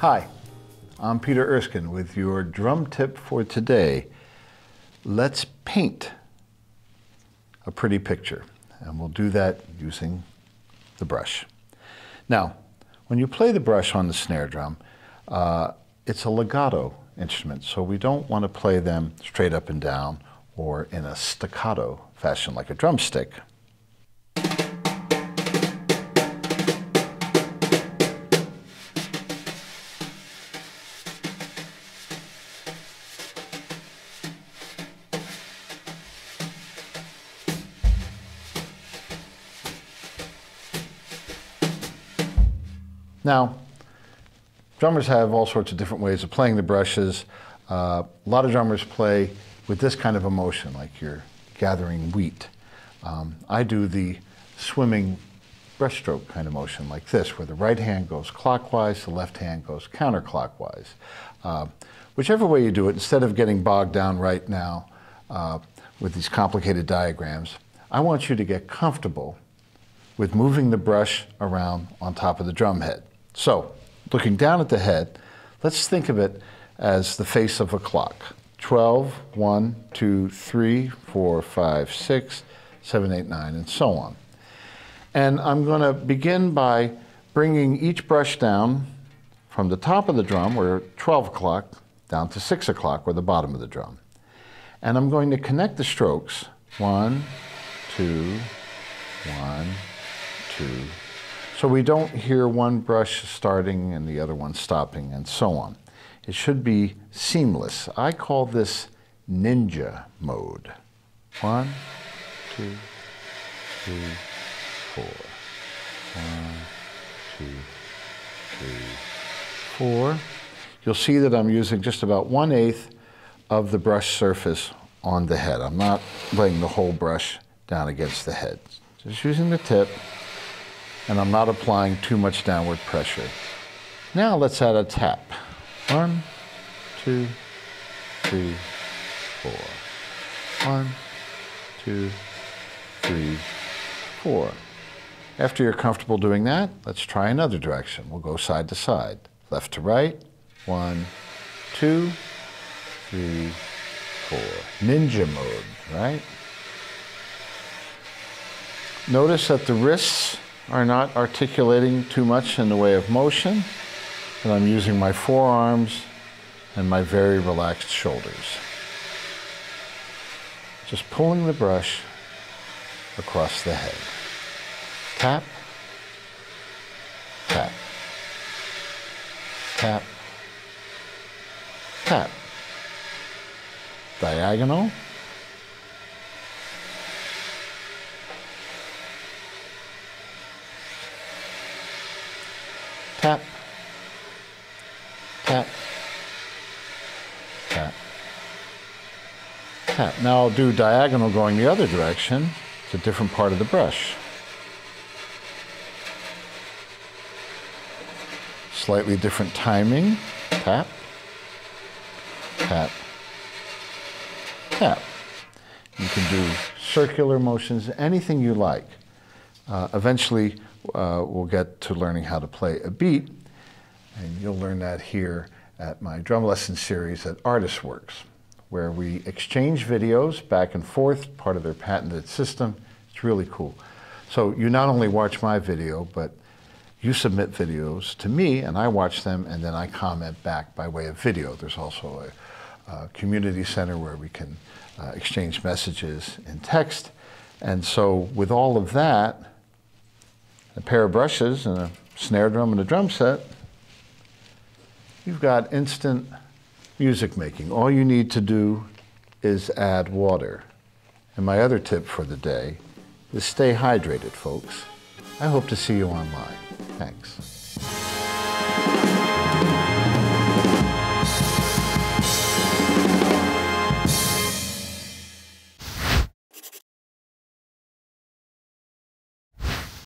Hi, I'm Peter Erskine with your drum tip for today. Let's paint a pretty picture, and we'll do that using the brush. Now, when you play the brush on the snare drum, uh, it's a legato instrument, so we don't want to play them straight up and down or in a staccato fashion like a drumstick. Now, drummers have all sorts of different ways of playing the brushes. Uh, a lot of drummers play with this kind of a motion, like you're gathering wheat. Um, I do the swimming breaststroke kind of motion, like this, where the right hand goes clockwise, the left hand goes counterclockwise. Uh, whichever way you do it, instead of getting bogged down right now uh, with these complicated diagrams, I want you to get comfortable with moving the brush around on top of the drum head. So, looking down at the head, let's think of it as the face of a clock. 12, 1, 2, 3, 4, 5, 6, 7, 8, 9, and so on. And I'm going to begin by bringing each brush down from the top of the drum, where 12 o'clock, down to 6 o'clock, or the bottom of the drum. And I'm going to connect the strokes, 1, 2, 1, 2, so we don't hear one brush starting and the other one stopping and so on. It should be seamless. I call this ninja mode. One, two, three, four. One, two, three, four. You'll see that I'm using just about one eighth of the brush surface on the head. I'm not laying the whole brush down against the head. Just using the tip and I'm not applying too much downward pressure. Now let's add a tap. One, two, three, four. One, two, three, four. After you're comfortable doing that, let's try another direction. We'll go side to side, left to right. One, two, three, four. Ninja mode, right? Notice that the wrists are not articulating too much in the way of motion, and I'm using my forearms and my very relaxed shoulders. Just pulling the brush across the head. Tap, tap, tap, tap. Diagonal. Tap, tap, tap, tap. Now I'll do diagonal going the other direction. It's a different part of the brush. Slightly different timing. Tap, tap, tap. You can do circular motions, anything you like. Uh, eventually, uh, we'll get to learning how to play a beat, and you'll learn that here at my drum lesson series at ArtistWorks, where we exchange videos back and forth, part of their patented system. It's really cool. So you not only watch my video, but you submit videos to me, and I watch them, and then I comment back by way of video. There's also a, a community center where we can uh, exchange messages in text. And so with all of that, a pair of brushes and a snare drum and a drum set, you've got instant music making. All you need to do is add water. And my other tip for the day is stay hydrated, folks. I hope to see you online. Thanks.